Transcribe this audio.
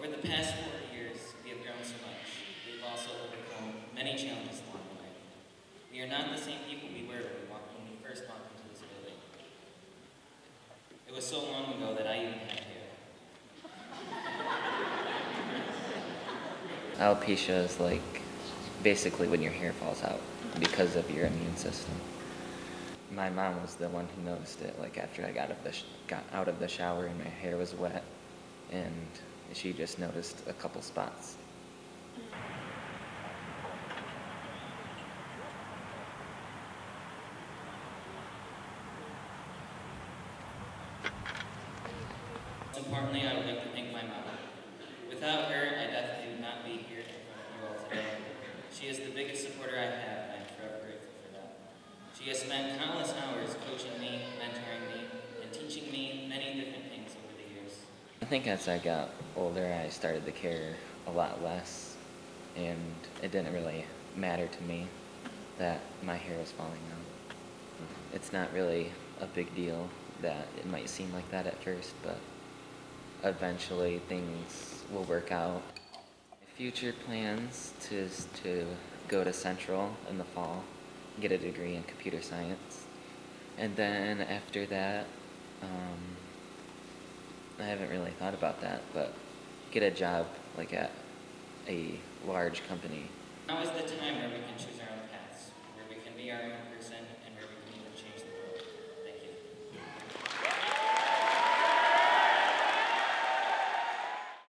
Over the past four years, we have grown so much. We've also overcome many challenges along the way. We are not the same people we were when we, walked, we first walked into this building. It was so long ago that I even had hair. Alopecia is like basically when your hair falls out because of your immune system. My mom was the one who noticed it. Like after I got got out of the shower and my hair was wet, and she just noticed a couple spots. Importantly, I would like to thank my mom. Without her, I definitely would not be here in front of you all today. She is the biggest supporter I have, and I'm forever grateful for that. She has spent countless hours coaching me, mentoring me, and teaching me many different things over the years. I think as I got older, I started to care a lot less, and it didn't really matter to me that my hair was falling out. It's not really a big deal that it might seem like that at first, but eventually things will work out. Future plans to, is to go to Central in the fall, get a degree in computer science, and then after that, um, I haven't really thought about that, but get a job like at a large company. Now is the time where we can choose our own